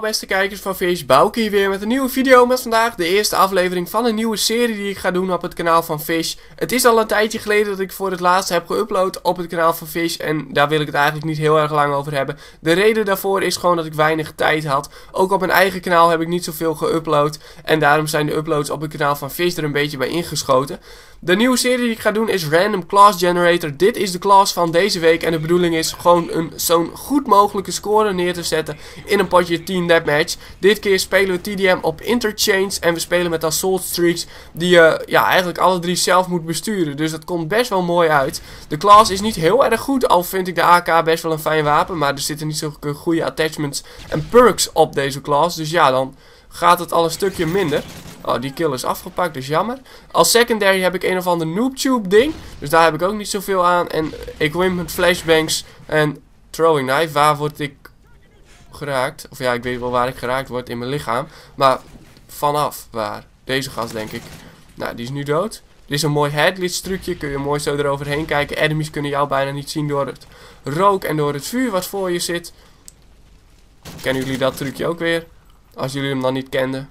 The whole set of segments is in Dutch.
beste kijkers van Fish, Bouke hier weer met een nieuwe video met vandaag de eerste aflevering van een nieuwe serie die ik ga doen op het kanaal van Fish. Het is al een tijdje geleden dat ik voor het laatst heb geüpload op het kanaal van Fish en daar wil ik het eigenlijk niet heel erg lang over hebben. De reden daarvoor is gewoon dat ik weinig tijd had. Ook op mijn eigen kanaal heb ik niet zoveel geüpload en daarom zijn de uploads op het kanaal van Fish er een beetje bij ingeschoten. De nieuwe serie die ik ga doen is Random Class Generator. Dit is de class van deze week en de bedoeling is gewoon zo'n goed mogelijke score neer te zetten in een potje 10 deathmatch. Dit keer spelen we TDM op Interchange en we spelen met Assault Streaks die je ja, eigenlijk alle drie zelf moet besturen. Dus dat komt best wel mooi uit. De class is niet heel erg goed, al vind ik de AK best wel een fijn wapen, maar er zitten niet zo goede attachments en perks op deze class. Dus ja, dan gaat het al een stukje minder. Oh, die kill is afgepakt, dus jammer. Als secondary heb ik een of ander noobtube ding. Dus daar heb ik ook niet zoveel aan. En met flashbangs en throwing knife. Waar word ik geraakt? Of ja, ik weet wel waar ik geraakt word in mijn lichaam. Maar vanaf waar? Deze gast denk ik. Nou, die is nu dood. Dit is een mooi headlitz trucje. Kun je mooi zo eroverheen kijken. Enemies kunnen jou bijna niet zien door het rook en door het vuur wat voor je zit. Kennen jullie dat trucje ook weer? Als jullie hem dan niet kenden.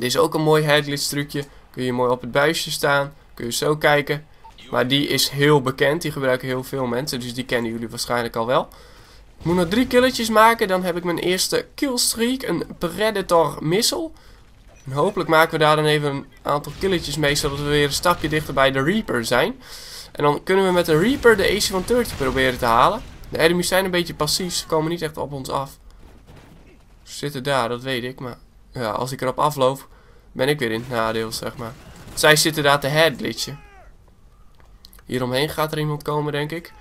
Dit is ook een mooi headlitz trucje. Kun je mooi op het buisje staan. Kun je zo kijken. Maar die is heel bekend. Die gebruiken heel veel mensen. Dus die kennen jullie waarschijnlijk al wel. Ik moet nog drie killetjes maken. Dan heb ik mijn eerste killstreak. Een Predator missile. Hopelijk maken we daar dan even een aantal killetjes mee. Zodat we weer een stapje dichter bij de Reaper zijn. En dan kunnen we met de Reaper de AC-130 proberen te halen. De enemies zijn een beetje passief. Ze komen niet echt op ons af. Ze zitten daar, dat weet ik. Maar ja, als ik erop afloop, ben ik weer in het nadeel, zeg maar. Zij zitten daar te headglitchen. Hieromheen gaat er iemand komen, denk ik.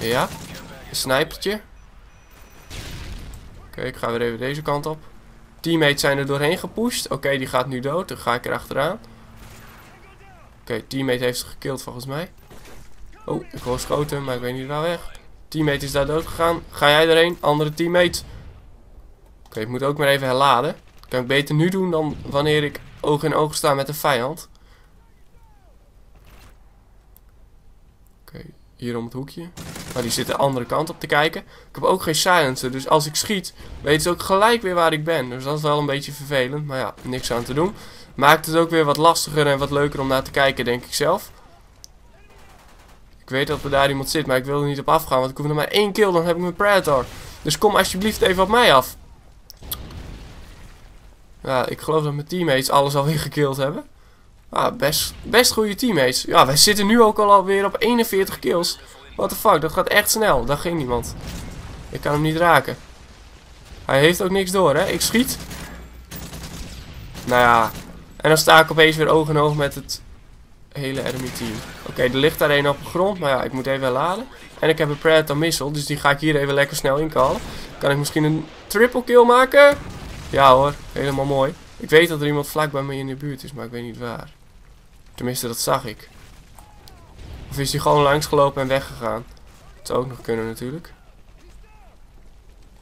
Ja, een snipertje. Oké, ik ga weer even deze kant op. Teammates zijn er doorheen gepusht. Oké, die gaat nu dood. Dan ga ik erachteraan. Oké, teammate heeft ze gekild volgens mij. Oh, ik hoor schoten, maar ik weet niet waar weg. Teammate is daar dood gegaan. Ga jij erheen? Andere teammate. Oké, ik moet ook maar even herladen. Kan ik beter nu doen dan wanneer ik oog in oog sta met de vijand. Oké, hier om het hoekje. Maar die zit de andere kant op te kijken. Ik heb ook geen silencer, dus als ik schiet, weten ze ook gelijk weer waar ik ben. Dus dat is wel een beetje vervelend, maar ja, niks aan te doen. Maakt het ook weer wat lastiger en wat leuker om naar te kijken, denk ik zelf. Ik weet dat er daar iemand zit, maar ik wil er niet op afgaan, want ik hoef nog maar één kill, dan heb ik mijn Predator. Dus kom alsjeblieft even op mij af. Ja, ik geloof dat mijn teammates alles alweer gekild hebben. Ah, best, best goede teammates. Ja, wij zitten nu ook al alweer op 41 kills. What the fuck, dat gaat echt snel. Daar ging niemand. Ik kan hem niet raken. Hij heeft ook niks door, hè. Ik schiet. Nou ja. En dan sta ik opeens weer oog in oog met het hele enemy team. Oké, er ligt daar een op de grond. Maar ja, ik moet even laden. En ik heb een Predator missile. Dus die ga ik hier even lekker snel inkallen. Kan ik misschien een triple kill maken? Ja hoor, helemaal mooi. Ik weet dat er iemand vlak bij me in de buurt is, maar ik weet niet waar. Tenminste, dat zag ik. Of is hij gewoon langsgelopen en weggegaan? Dat zou ook nog kunnen natuurlijk.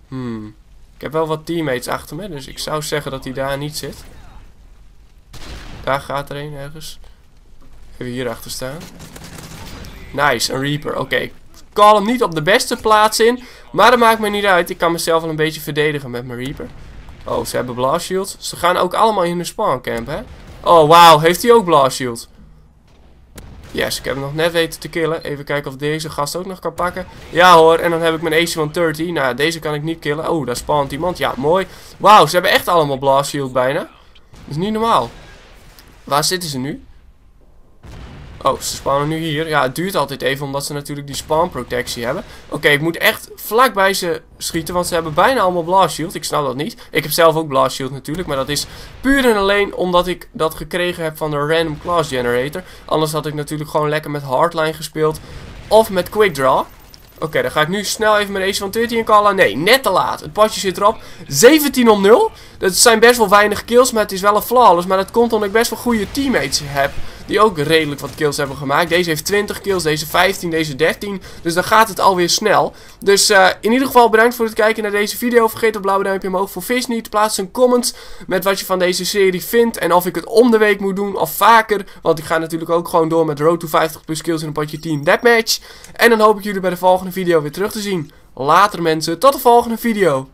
Hmm. Ik heb wel wat teammates achter me, dus ik zou zeggen dat hij daar niet zit. Daar gaat er een ergens. Even hier achter staan. Nice, een Reaper. Oké, ik call hem niet op de beste plaats in. Maar dat maakt me niet uit. Ik kan mezelf wel een beetje verdedigen met mijn Reaper. Oh, ze hebben blast shield. Ze gaan ook allemaal in de spawn camp, hè? Oh, wauw. Heeft hij ook blast shield? Yes, ik heb hem nog net weten te killen. Even kijken of deze gast ook nog kan pakken. Ja hoor, en dan heb ik mijn AC-130. Nou, deze kan ik niet killen. Oh, daar spawnt iemand. Ja, mooi. Wauw, ze hebben echt allemaal blast shield bijna. Dat is niet normaal. Waar zitten ze nu? Oh, ze spawnen nu hier. Ja, het duurt altijd even omdat ze natuurlijk die spawn protectie hebben. Oké, ik moet echt vlakbij ze schieten, want ze hebben bijna allemaal blast shield. Ik snap dat niet. Ik heb zelf ook blast shield natuurlijk, maar dat is puur en alleen omdat ik dat gekregen heb van de random class generator. Anders had ik natuurlijk gewoon lekker met hardline gespeeld of met quick draw. Oké, dan ga ik nu snel even mijn AC-130 inkallen. Nee, net te laat. Het potje zit erop. 17 om 0. Dat zijn best wel weinig kills, maar het is wel een flawless. Maar dat komt omdat ik best wel goede teammates heb. Die ook redelijk wat kills hebben gemaakt. Deze heeft 20 kills, deze 15, deze 13. Dus dan gaat het alweer snel. Dus uh, in ieder geval bedankt voor het kijken naar deze video. Vergeet het blauwe duimpje omhoog voor Fish niet. Plaats een comment met wat je van deze serie vindt. En of ik het om de week moet doen of vaker. Want ik ga natuurlijk ook gewoon door met Road to 50 plus kills in een potje 10 deathmatch. En dan hoop ik jullie bij de volgende video weer terug te zien. Later mensen, tot de volgende video.